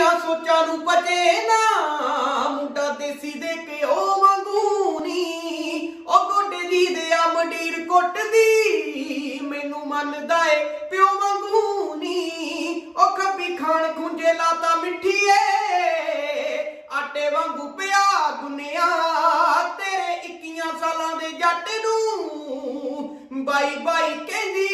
ਆਪਣੀਆਂ ਸੋਚਾਂ ਨੂੰ ਪਚੇ ਨਾ, ਮੁੰਡਾ ਦੇਸੀ ਦੇ ਕੇ ਉਹ ਵਾਂਗੂ ਨੀ। ਉਹ ਗੋਡੇ ਦੀ ਦੇ ਆ ਮੰਡੀਰ ਕੁੱਟਦੀ, ਮੈਨੂੰ ਮੰਨਦਾ ਏ ਪਿਓ ਵਾਂਗੂ ਨੀ। ਉਹ ਖੱਬੀ ਖਾਣ ਖੁੰਝੇ ਲਾਤਾ ਮਿੱਠੀਏ, ਆਟੇ ਵਾਂਗੂ ਪਿਆ ਦੁਨੀਆ ਤੇਰੇ 21 ਸਾਲਾਂ ਦੇ ਜੱਟ ਨੂੰ ਬਾਈ ਬਾਈ ਕਹਿੰਦੀ